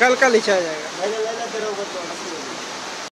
कल कल ही चला जाएगा।